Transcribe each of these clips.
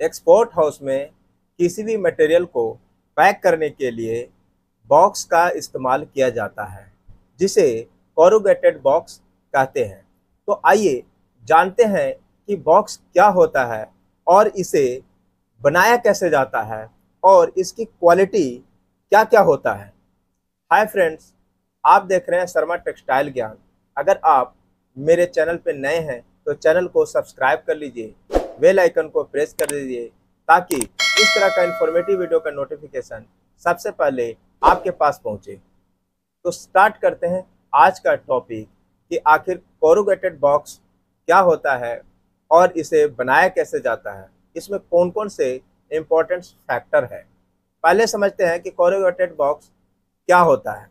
Export house में किसी भी मटेरियल को पैक करने के लिए बॉक्स का इस्तेमाल किया जाता है, जिसे कोरुगेटेड बॉक्स कहते हैं। तो आइए जानते हैं कि बॉक्स क्या होता है और इसे बनाया कैसे जाता है और इसकी क्वालिटी क्या क्या होता है। हाय फ्रेंड्स आप देख रहे हैं शर्मा टेक्सटाइल ज्ञान। अगर आप मेरे चैनल पर नए हैं तो चैनल को सब्सक्राइब कर लीजिए। बेल आइकन को प्रेस कर दीजिए ताकि इस तरह का इंफॉर्मेटिव वीडियो का नोटिफिकेशन सबसे पहले आपके पास पहुँचे। तो स्टार्ट करते हैं आज का टॉपिक कि आखिर कोरुगेटेड बॉक्स क्या होता है और इसे बनाया कैसे जाता है। इसमें कौन कौन से इम्पोर्टेंट फैक्टर है। पहले समझते हैं कि कोरुगेटेड बॉक्स क्या होता है।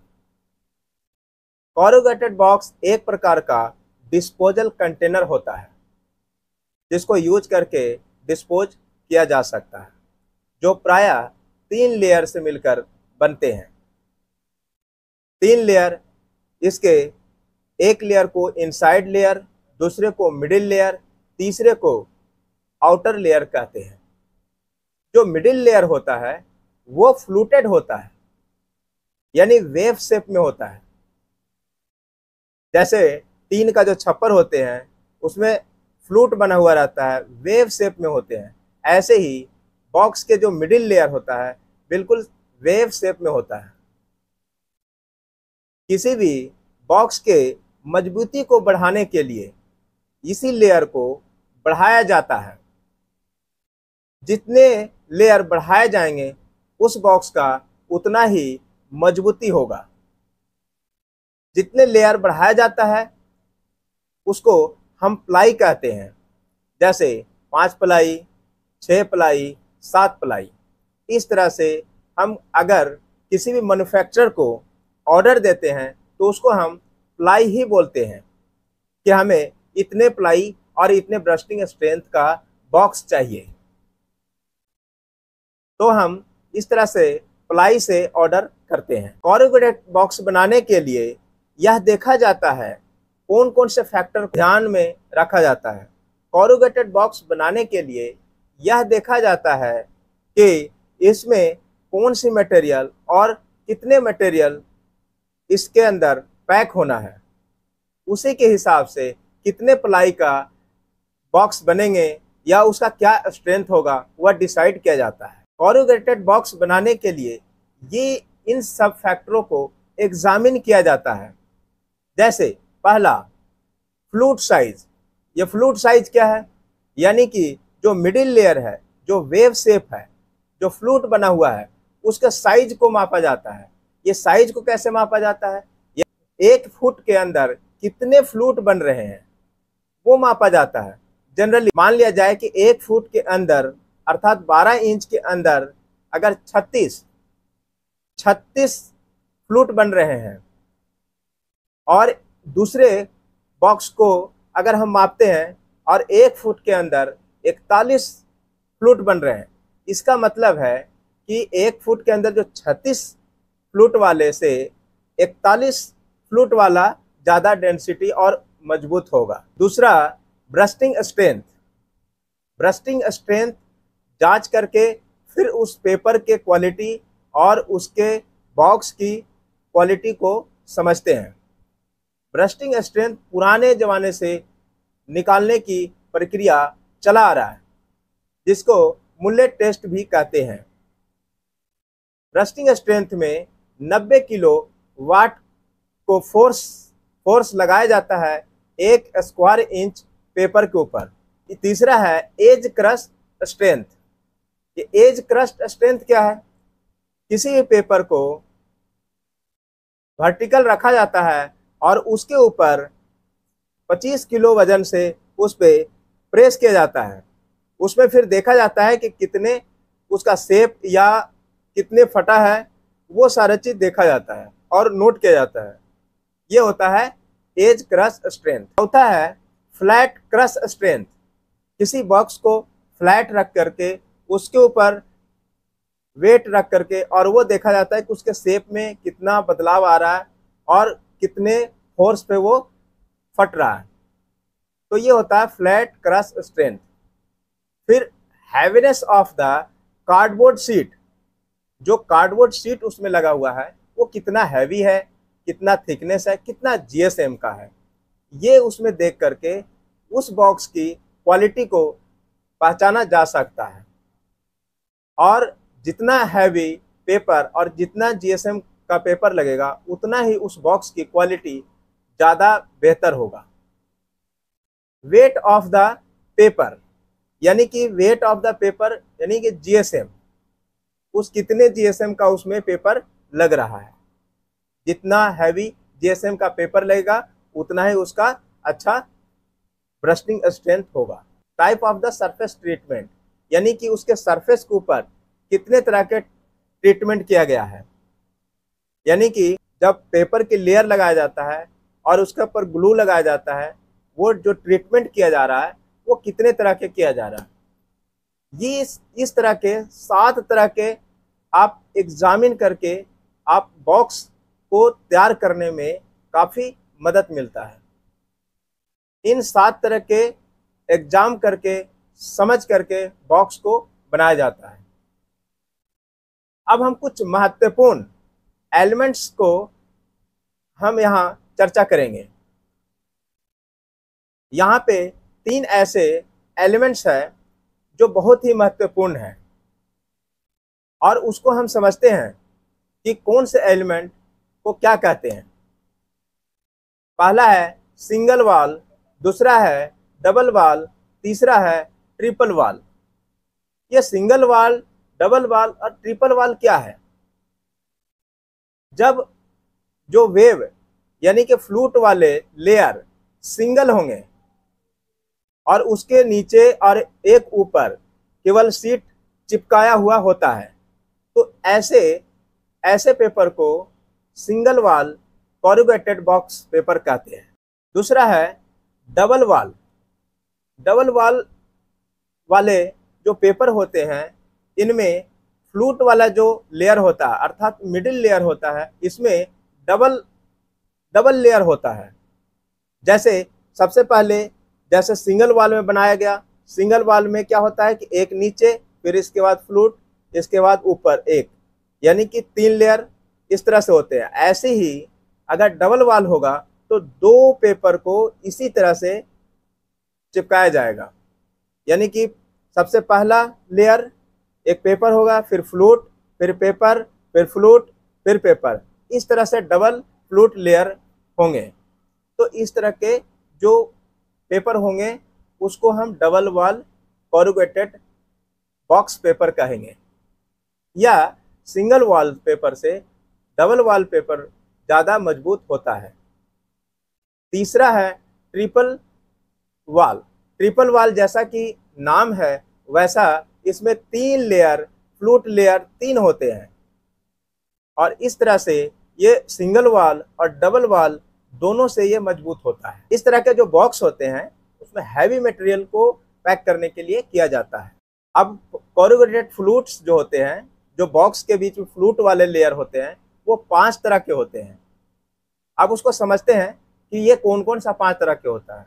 कोरुगेटेड बॉक्स एक प्रकार का डिस्पोजल कंटेनर होता है। जिसको यूज़ करके डिस्पोज किया जा सकता है, जो प्राय तीन लेयर से मिलकर बनते हैं। तीन लेयर, इसके एक लेयर को इनसाइड लेयर, दूसरे को मिडिल लेयर, तीसरे को आउटर लेयर कहते हैं। जो मिडिल लेयर होता है, वो फ्लूटेड होता है, यानी वेव शेप में होता है। जैसे टीन का जो छप्पर होते हैं, उसमें फ्लूट बना हुआ रहता है, वेव शेप में होते हैं। ऐसे ही बॉक्स के जो मिडिल लेयर होता है, बिल्कुल वेव शेप में होता है। किसी भी बॉक्स के मजबूती को बढ़ाने के लिए इसी लेयर को बढ़ाया जाता है। जितने लेयर बढ़ाए जाएँगे, उस बॉक्स का उतना ही मजबूती होगा। जितने लेयर बढ़ाया जाता है, उसको हम प्लाई कहते हैं। जैसे पाँच प्लाई छः प्लाई, सात प्लाई। इस तरह से हम अगर किसी भी मैन्युफैक्चरर को ऑर्डर देते हैं तो उसको हम प्लाई ही बोलते हैं कि हमें इतने प्लाई और इतने ब्रस्टिंग स्ट्रेंथ का बॉक्स चाहिए। तो हम इस तरह से प्लाई से ऑर्डर करते हैं। कॉरिगोडेट बॉक्स बनाने के लिए यह देखा जाता है कौन कौन से फैक्टर ध्यान में रखा जाता है। कॉरुगेटेड बॉक्स बनाने के लिए यह देखा जाता है कि इसमें कौन सी मटेरियल और कितने मटेरियल इसके अंदर पैक होना है। उसी के हिसाब से कितने प्लाई का बॉक्स बनेंगे या उसका क्या स्ट्रेंथ होगा, वह डिसाइड किया जाता है। कॉरुगेटेड बॉक्स बनाने के लिए ये इन सब फैक्टरों को एग्जामिन किया जाता है। जैसे पहला फ्लूट साइज़। ये फ्लूट साइज़ क्या है? यानी कि जो मिडिल लेयर है, जो वेव शेप है, जो फ्लूट बना हुआ है, उसके साइज़ को मापा जाता है। ये साइज़ को कैसे मापा जाता है? एक फुट के अंदर कितने फ्लूट बन रहे हैं, वो मापा जाता है। जनरली मान लिया जाए कि एक फुट के अंदर, अर्थात 12 इंच के अंदर, अगर 36 36 फ्लूट बन रहे हैं, और दूसरे बॉक्स को अगर हम मापते हैं और एक फुट के अंदर इकतालीस फ्लूट बन रहे हैं, इसका मतलब है कि एक फुट के अंदर जो 36 फ्लूट वाले से 41 फ्लूट वाला ज़्यादा डेंसिटी और मज़बूत होगा। दूसरा, ब्रस्टिंग स्ट्रेंथ ब्रस्टिंग स्ट्रेंथ जाँच करके फिर उस पेपर के क्वालिटी और उसके बॉक्स की क्वालिटी को समझते हैं। ब्रस्टिंग स्ट्रेंथ पुराने ज़माने से निकालने की प्रक्रिया चला आ रहा है, जिसको मुल्ले टेस्ट भी कहते हैं। ब्रस्टिंग स्ट्रेंथ में 90 किलो वाट को फोर्स फोर्स लगाया जाता है एक स्क्वायर इंच पेपर के ऊपर। तीसरा है एज क्रस्ट स्ट्रेंथ। ये एज क्रस्ट स्ट्रेंथ क्या है? किसी भी पेपर को वर्टिकल रखा जाता है और उसके ऊपर 25 किलो वज़न से उस पर प्रेस किया जाता है। उसमें फिर देखा जाता है कि कितने उसका सेप या कितने फटा है, वो सारा चीज़ देखा जाता है और नोट किया जाता है। ये होता है एज क्रश स्ट्रेंथ। चौथा है फ्लैट क्रश स्ट्रेंथ। किसी बॉक्स को फ्लैट रख करके, उसके ऊपर वेट रख करके और वो देखा जाता है कि उसके शेप में कितना बदलाव आ रहा है और कितने फोर्स पे वो फट रहा है। तो ये होता है फ्लैट क्रश स्ट्रेंथ फिर heaviness of the cardboard sheet जो कार्डबोर्ड सीट उसमें लगा हुआ है, वो कितना हैवी है, कितना थिकनेस है, कितना जीएसएम का है। ये उसमें देख करके उस बॉक्स की क्वालिटी को पहचाना जा सकता है। और जितना हैवी पेपर और जितना जीएसएम का पेपर लगेगा, उतना ही उस बॉक्स की क्वालिटी ज़्यादा बेहतर होगा। वेट ऑफ़ द पेपर यानी कि वेट ऑफ़ द पेपर यानी कि जीएसएम उस कितने जीएसएम का उसमें पेपर लग रहा है। जितना हैवी जीएसएम का पेपर लगेगा, उतना ही उसका अच्छा ब्रस्टिंग स्ट्रेंथ होगा। Type of the surface treatment यानी कि उसके सरफेस के ऊपर कितने तरह के ट्रीटमेंट किया गया है। यानी कि जब पेपर की लेयर लगाया जाता है और उसके ऊपर ग्लू लगाया जाता है वो जो ट्रीटमेंट किया जा रहा है वो कितने तरह के किया जा रहा है? ये इस, इस तरह के सात तरह के आप एग्जामिन करके आप बॉक्स को तैयार करने में काफ़ी मदद मिलता है। इन सात तरह के एग्ज़ाम करके समझ करके बॉक्स को बनाया जाता है। अब हम कुछ महत्वपूर्ण एलिमेंट्स को हम यहाँ चर्चा करेंगे। यहाँ पे तीन ऐसे एलिमेंट्स हैं जो बहुत ही महत्वपूर्ण हैं। और उसको हम समझते हैं कि कौन से एलिमेंट को क्या कहते हैं। पहला है सिंगल वाल, दूसरा है डबल वाल, तीसरा है ट्रिपल वाल। ये सिंगल वाल, डबल वाल और ट्रिपल वाल क्या है? जब जो वेव यानी कि फ्लूट वाले लेयर सिंगल होंगे, और उसके नीचे और एक ऊपर केवल सीट चिपकाया हुआ होता है तो ऐसे ऐसे पेपर को सिंगल वाल कॉरुगेटेड बॉक्स पेपर कहते हैं। दूसरा है डबल वाल डबल वाल वाले जो पेपर होते हैं, इनमें फ्लूट वाला जो लेयर होता है, अर्थात मिडिल लेयर होता है, इसमें डबल डबल लेयर होता है। जैसे सबसे पहले, जैसे सिंगल वाल में बनाया गया, सिंगल वाल में क्या होता है कि एक नीचे, फिर इसके बाद फ्लूट, इसके बाद ऊपर एक। यानी कि तीन लेयर इस तरह से होते हैं। ऐसे ही अगर डबल वाल होगा तो दो पेपर को इसी तरह से चिपकाया जाएगा। यानी कि सबसे पहला लेयर एक पेपर होगा, फिर फ्लूट फिर पेपर फिर फ्लूट फिर पेपर इस तरह से डबल फ्लूट लेयर होंगे। तो इस तरह के जो पेपर होंगे, उसको हम double wall corrugated box paper कहेंगे। या सिंगल वॉल पेपर से डबल वॉल पेपर ज़्यादा मज़बूत होता है। तीसरा है ट्रिपल वॉल ट्रिपल वॉल जैसा कि नाम है, वैसा इसमें तीन लेयर फ्लूट लेयर तीन होते हैं। और इस तरह से ये सिंगल वाल और डबल वाल दोनों से ये मज़बूत होता है। इस तरह के जो बॉक्स होते हैं, उसमें हैवी मटेरियल को पैक करने के लिए किया जाता है। अब कॉरुगेटेड फ्लूट्स जो होते हैं, जो बॉक्स के बीच में फ्लूट वाले लेयर होते हैं, वो पाँच तरह के होते हैं। अब उसको समझते हैं कि ये कौन कौन सा पाँच तरह के होता है।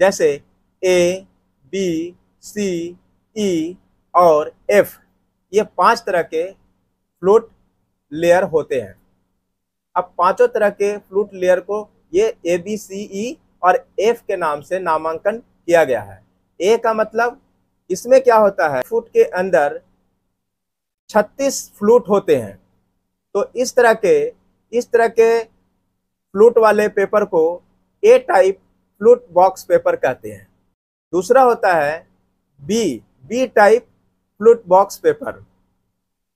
जैसे ए बी सी ई और एफ़ ये पाँच तरह के फ्लूट लेयर होते हैं। अब पाँचों तरह के फ्लूट लेयर को ये ए बी सी ई और एफ़ के नाम से नामांकन किया गया है। ए का मतलब इसमें क्या होता है? फुट के अंदर 36 फ्लूट होते हैं। तो इस तरह के, इस तरह के फ्लूट वाले पेपर को A type flute box paper कहते हैं। दूसरा होता है B B type flute box paper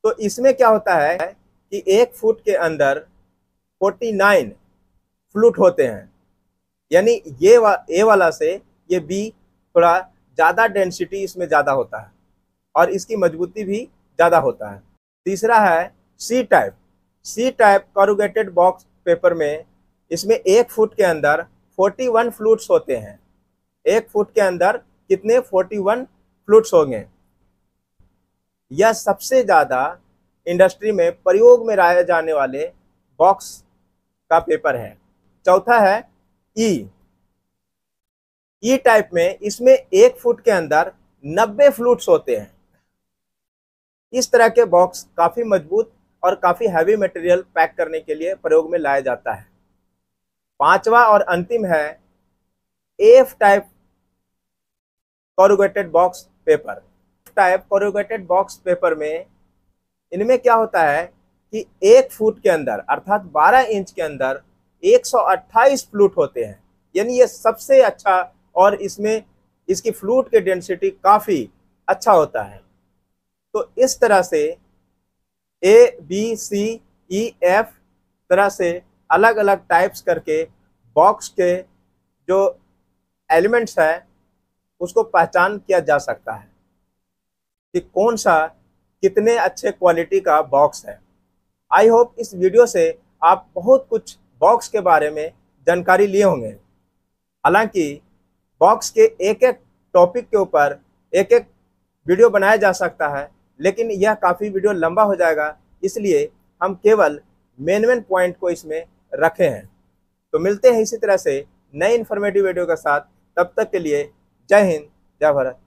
तो इसमें क्या होता है कि एक फुट के अंदर 49 फ्लूट होते हैं। यानी ये वा, ए वाला से ये बी थोड़ा ज़्यादा डेंसिटी इसमें ज़्यादा होता है और इसकी मजबूती भी ज़्यादा होता है। तीसरा है C type C type corrugated box paper में इसमें एक फुट के अंदर 41 फ्लूट्स होते हैं। एक फुट के अंदर कितने? 41 फ्लूट्स होंगे। यह सबसे ज़्यादा इंडस्ट्री में प्रयोग में लाए जाने वाले बॉक्स का पेपर है। चौथा है ई। ई टाइप में इसमें एक फुट के अंदर 90 फ्लूट्स होते हैं। इस तरह के बॉक्स काफ़ी मज़बूत और काफ़ी हैवी मटेरियल पैक करने के लिए प्रयोग में लाया जाता है। पांचवा और अंतिम है F type corrugated box. Paper. Type corrugated box paper में इनमें क्या होता है कि एक फुट के अंदर, अर्थात 12 इंच के अंदर 128 फ्लूट होते हैं। यानी ये सबसे अच्छा और इसमें इसकी फ्लूट की डेंसिटी काफ़ी अच्छा होता है। तो इस तरह से ए बी सी ई एफ़ तरह से अलग अलग टाइप्स करके बॉक्स के जो एलिमेंट्स है उसको पहचान किया जा सकता है कि कौन सा कितने अच्छे क्वालिटी का बॉक्स है। आई होप इस वीडियो से आप बहुत कुछ बॉक्स के बारे में जानकारी लिए होंगे। हालाँकि बॉक्स के एक एक टॉपिक के ऊपर एक एक वीडियो बनाया जा सकता है, लेकिन यह काफ़ी वीडियो लंबा हो जाएगा, इसलिए हम केवल मेन मेन पॉइंट को इसमें रखे हैं। तो मिलते हैं इसी तरह से नए इन्फॉर्मेटिव वीडियो के साथ। तब तक के लिए जय हिंद जय भारत।